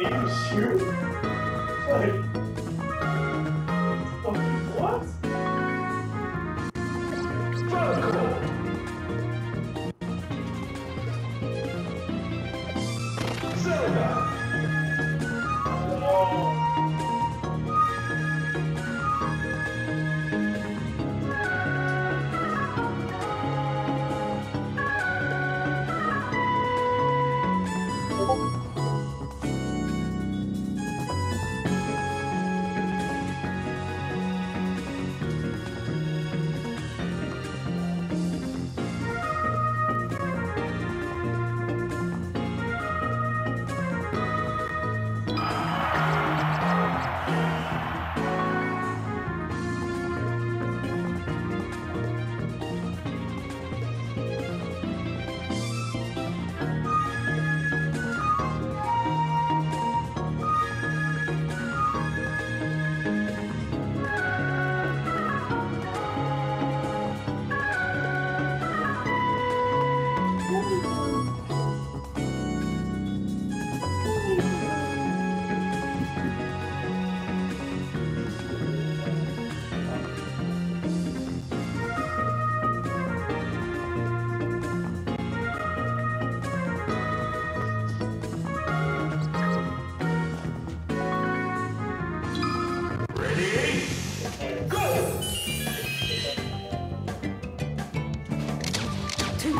aim shoot? Like,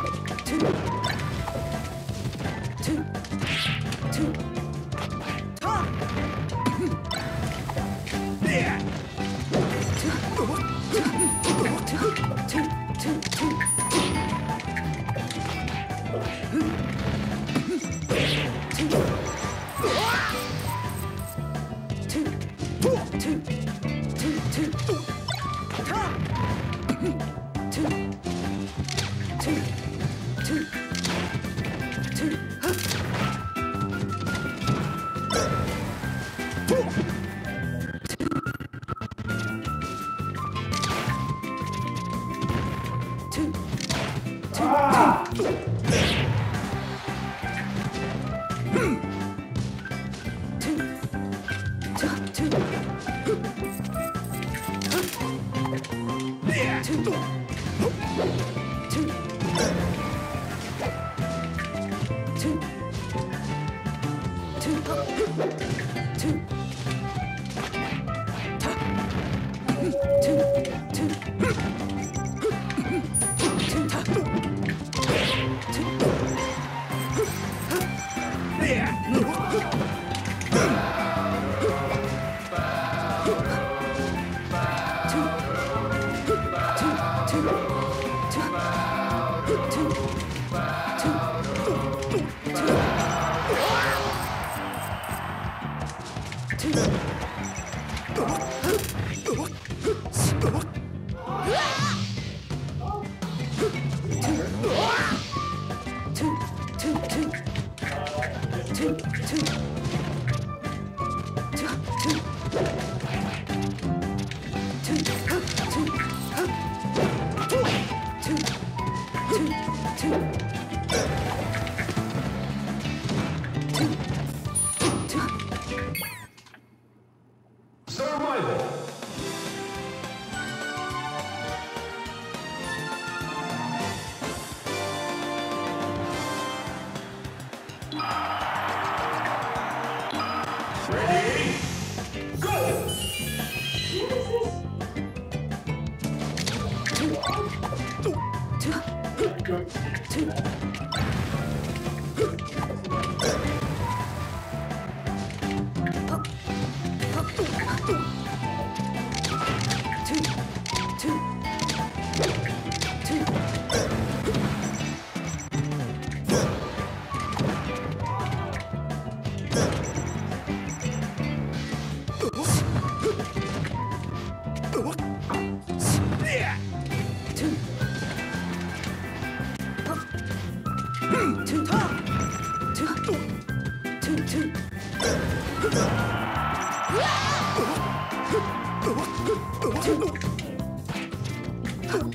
Thank you. Survival. Two.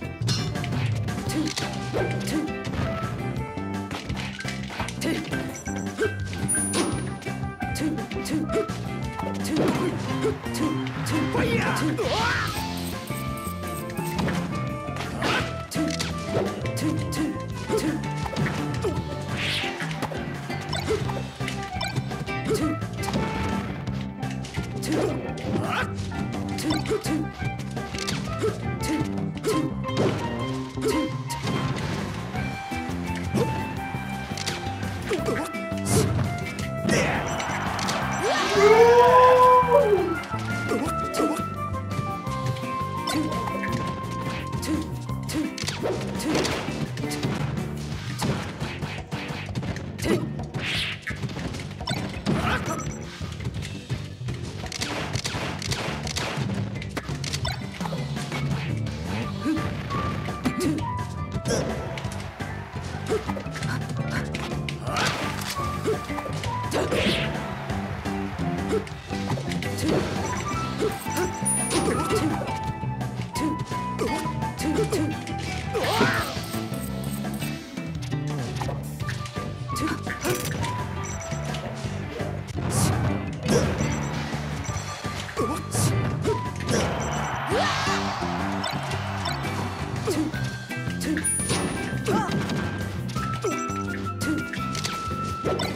you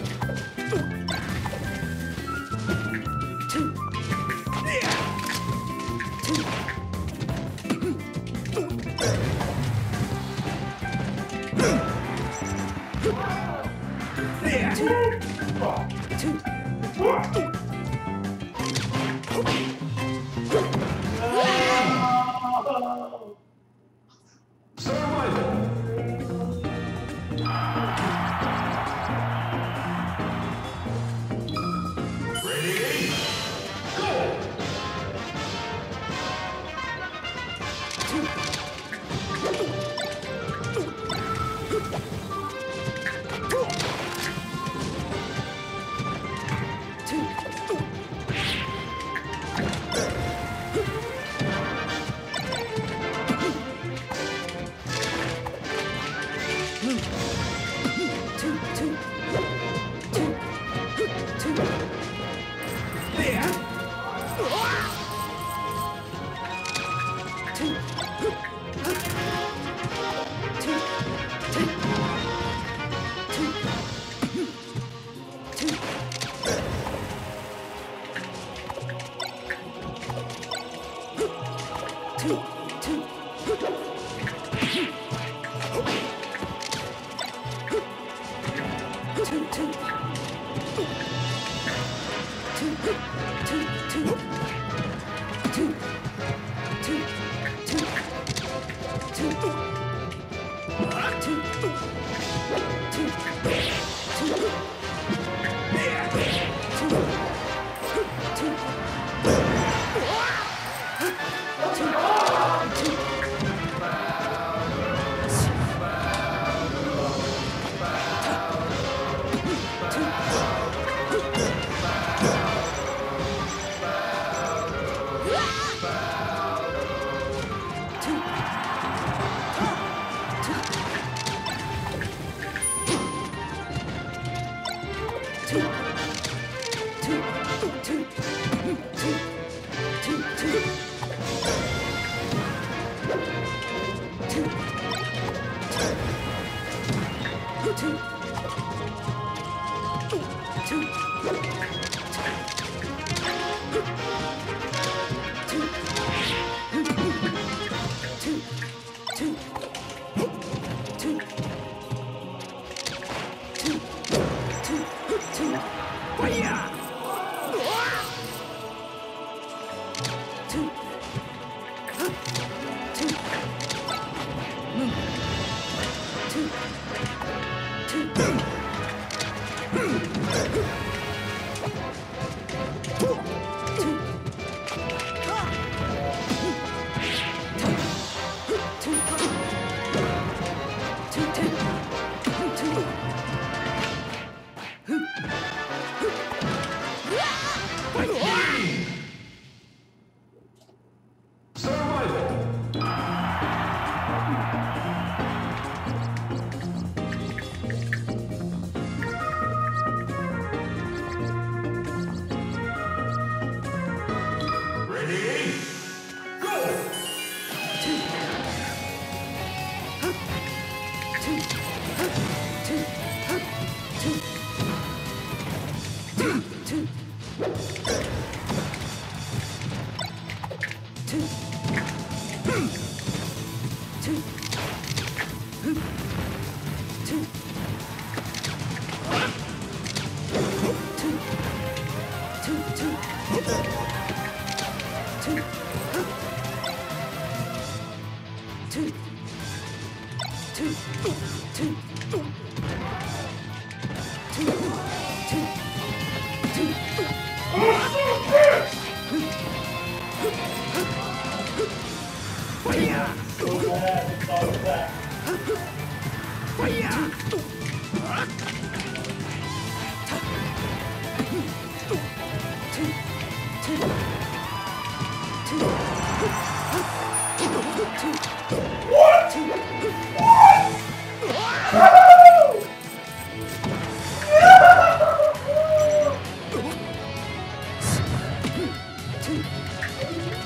Two.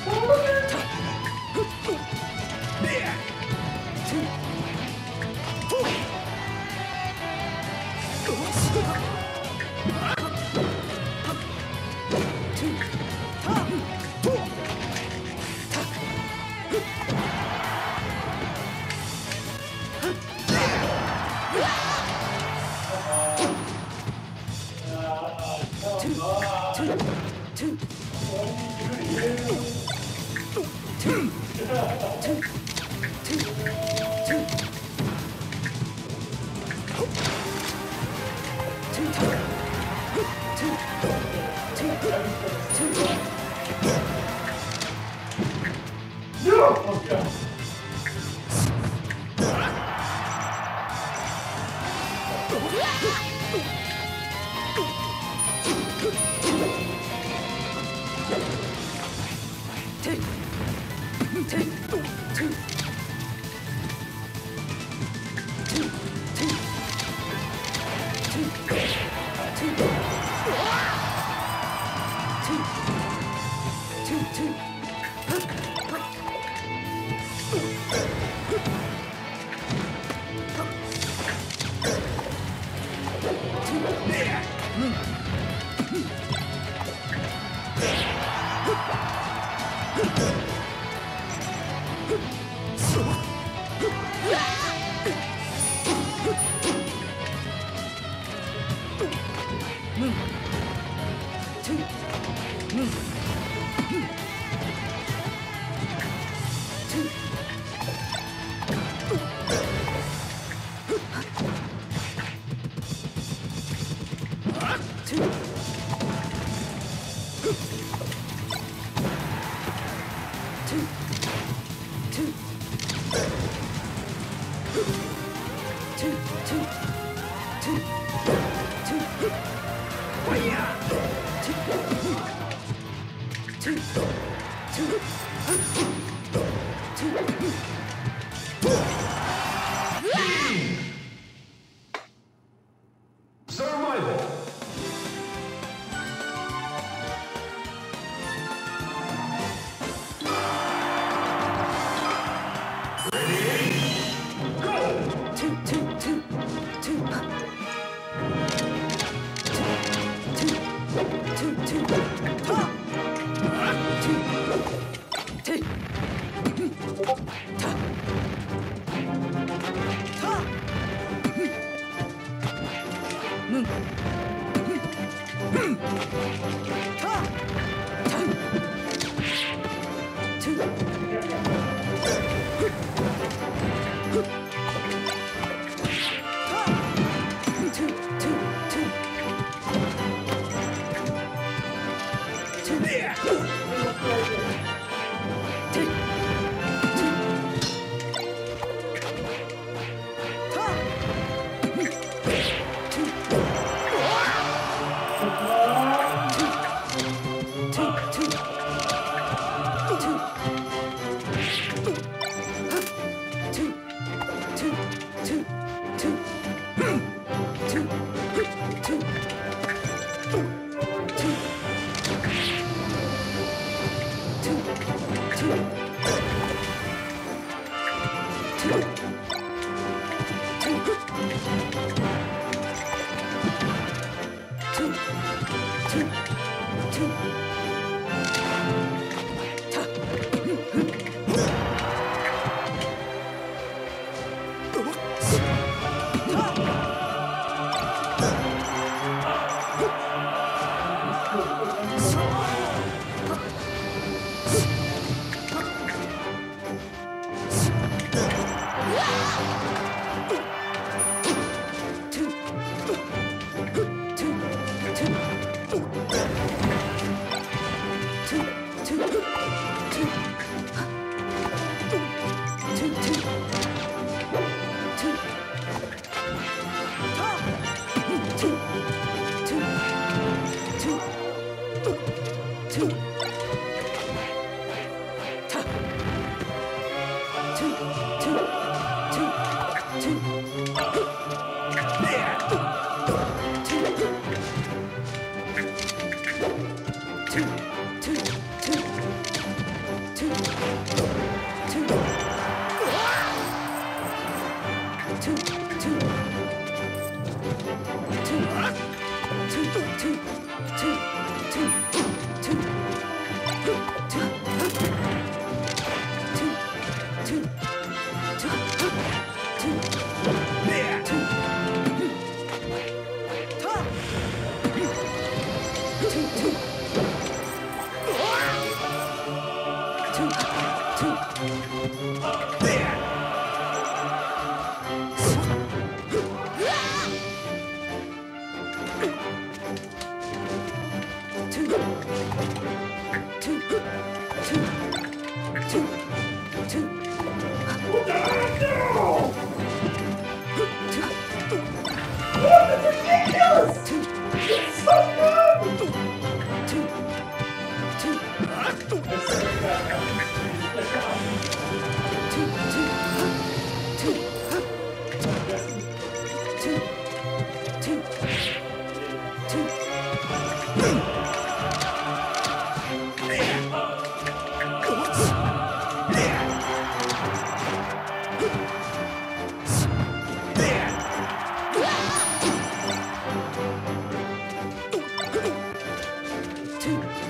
おい! Yeah! Two. two.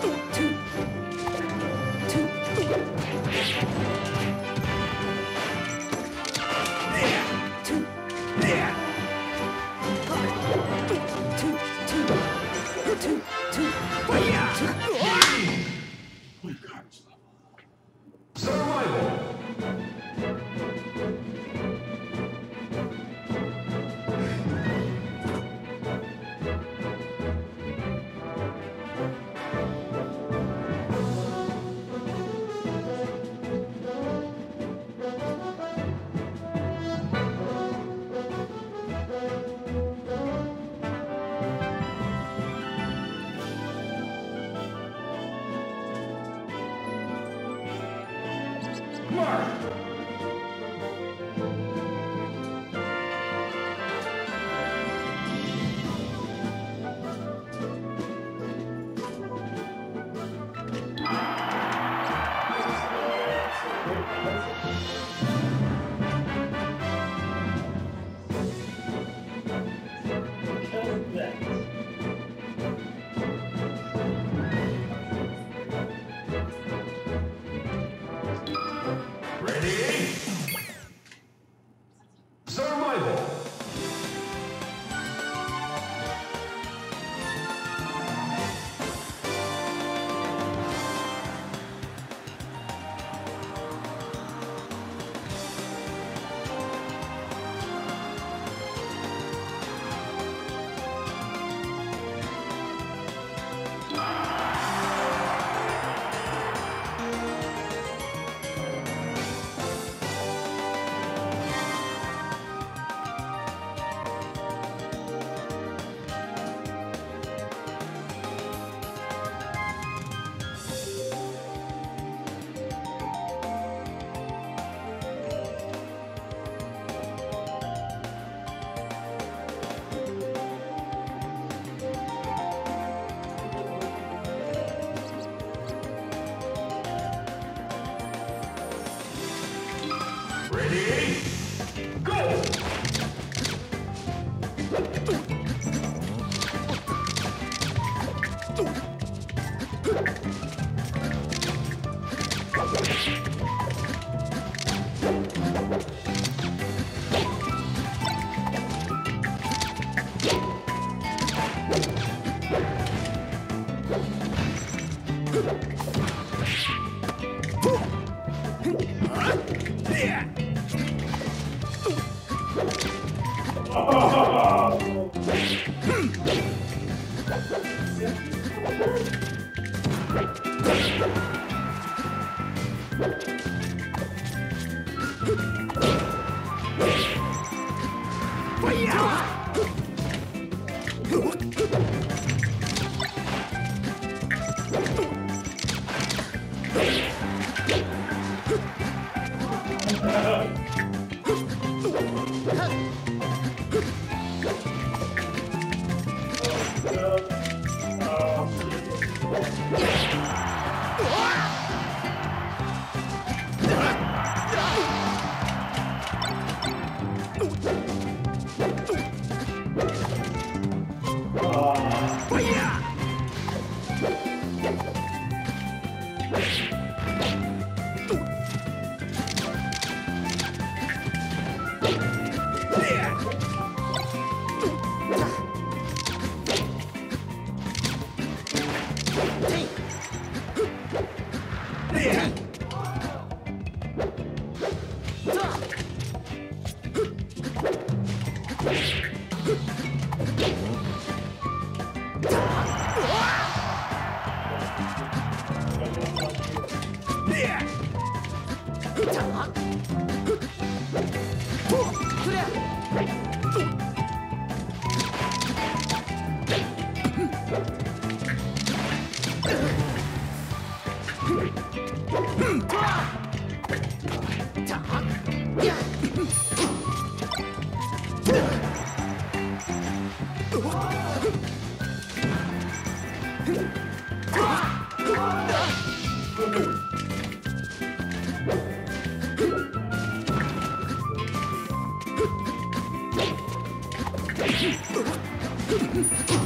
Ha ha ha!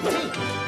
Sim.